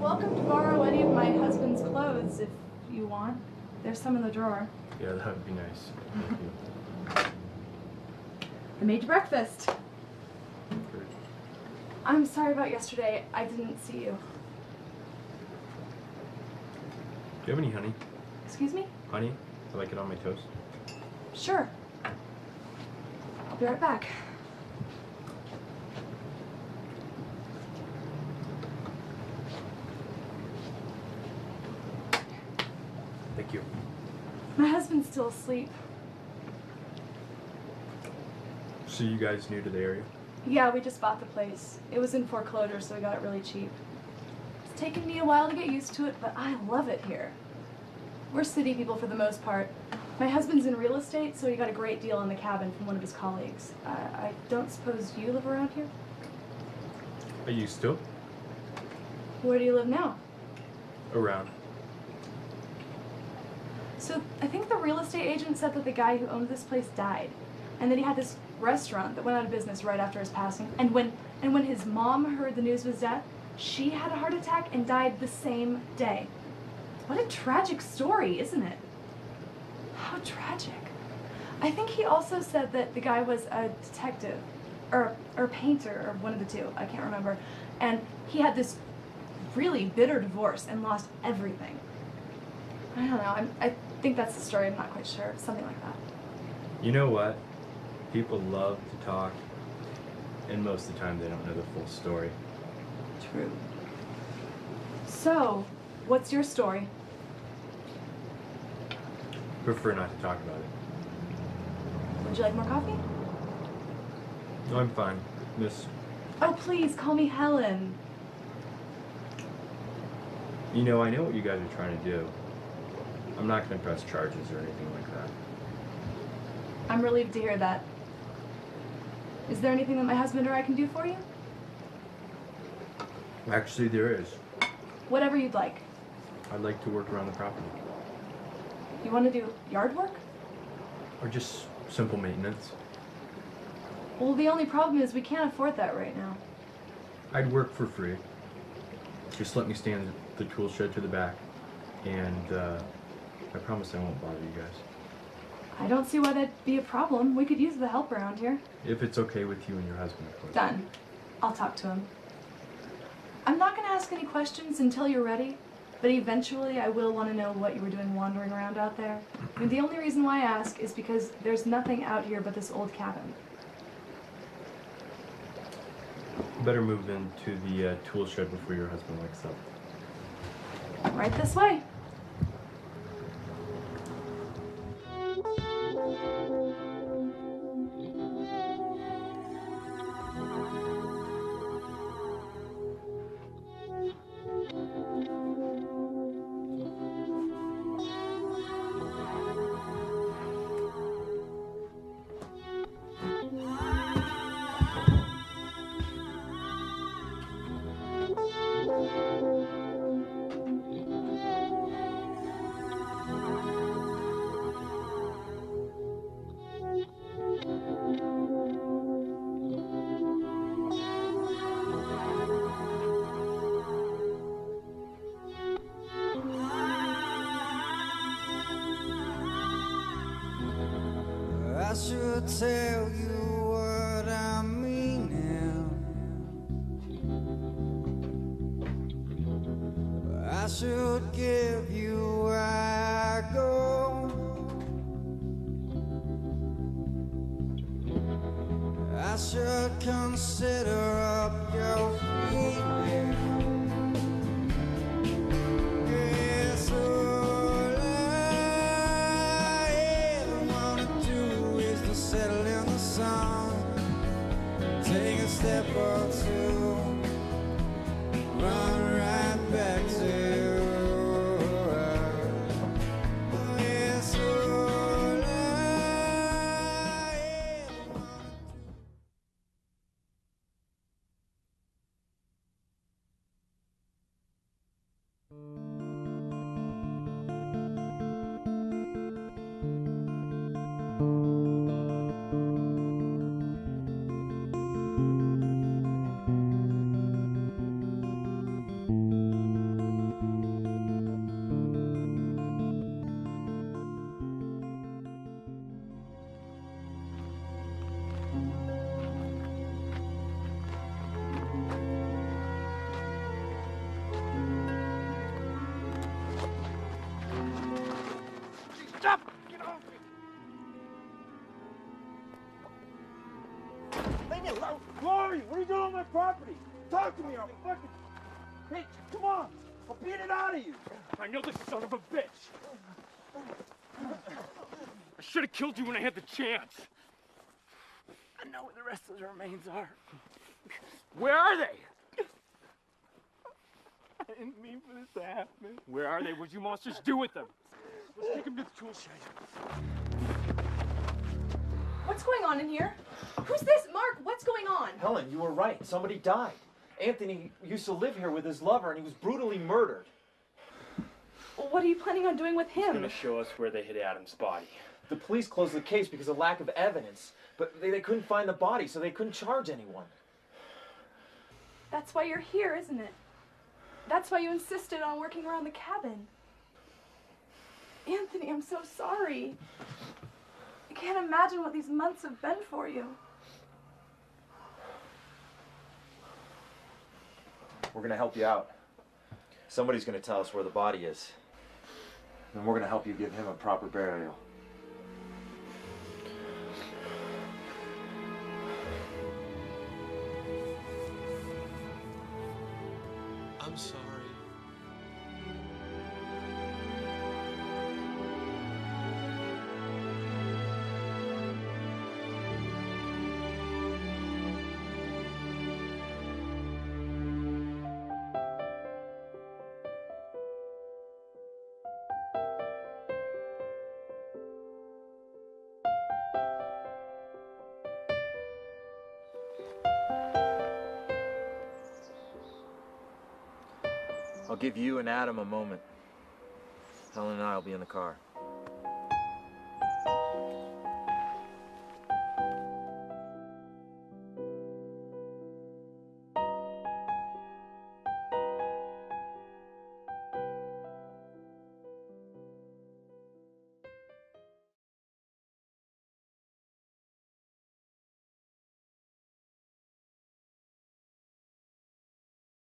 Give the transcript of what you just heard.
welcome to borrow any of my husband's clothes if you want. There's some in the drawer. Yeah, that would be nice. Thank you. I made you breakfast. Great. I'm sorry about yesterday. I didn't see you. Do you have any honey? Excuse me? Honey? I like it on my toast. Sure. I'll be right back. Thank you. My husband's still asleep. So you guys new to the area? Yeah, we just bought the place. It was in foreclosure, so we got it really cheap. It's taken me a while to get used to it, but I love it here. We're city people for the most part. My husband's in real estate, so he got a great deal on the cabin from one of his colleagues. Uh, I don't suppose you live around here? I used to. Where do you live now? Around. So I think the real estate agent said that the guy who owned this place died, and that he had this restaurant that went out of business right after his passing. And when and when his mom heard the news of his death, she had a heart attack and died the same day. What a tragic story, isn't it? How tragic. I think he also said that the guy was a detective, or or a painter, or one of the two. I can't remember. And he had this really bitter divorce and lost everything. I don't know. I'm, I think that's the story. I'm not quite sure. Something like that. You know what? People love to talk, and most of the time they don't know the full story. True. So, what's your story? Prefer not to talk about it. Would you like more coffee? No, I'm fine. Miss, Oh, please call me Helen. you know, I know what you guys are trying to do. I'm not going to press charges or anything like that. I'm relieved to hear that. Is there anything that my husband or I can do for you? Actually, there is. Whatever you'd like. I'd like to work around the property. You want to do yard work? Or just simple maintenance. Well, the only problem is we can't afford that right now. I'd work for free. Just let me stand the tool shed to the back, and uh, I promise I won't bother you guys. I don't see why that'd be a problem. We could use the help around here. If it's okay with you and your husband, of course. Done. I'll talk to him. I'm not going to ask any questions until you're ready, but eventually I will want to know what you were doing wandering around out there. I mean, the only reason why I ask is because there's nothing out here but this old cabin. Better move into the uh, tool shed before your husband wakes up. Right this way. I should give you I go. I should consider up your. Guess all I ever wanna do is to settle in the sun, take a step or you? What are you doing on my property? Talk to me, or I'll fucking. Hey, come on! I'll beat it out of you! I know this son of a bitch. I should have killed you when I had the chance. I know where the rest of the remains are. Where are they? I didn't mean for this to happen. Where are they? What'd you monsters do with them? Let's take them to the tool shed. What's going on in here? Who's this? Mark, what's going on? Helen, you were right. Somebody died. Anthony used to live here with his lover and he was brutally murdered. What are you planning on doing with him? He's Gonna show us where they hid Adam's body. The police closed the case because of lack of evidence, but they, they couldn't find the body, so they couldn't charge anyone. That's why you're here, isn't it? That's why you insisted on working around the cabin. Anthony, I'm so sorry. I can't imagine what these months have been for you. We're gonna help you out. Somebody's gonna tell us where the body is. And we're gonna help you give him a proper burial. I'm sorry. I'll give you and Adam a moment. Helen and I will be in the car.